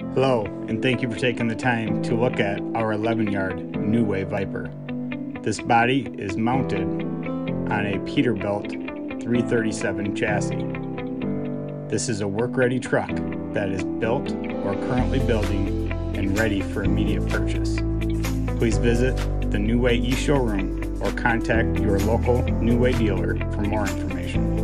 Hello, and thank you for taking the time to look at our 11 yard New Way Viper. This body is mounted on a Peterbilt 337 chassis. This is a work ready truck that is built or currently building and ready for immediate purchase. Please visit the New Way e showroom or contact your local New Way dealer for more information.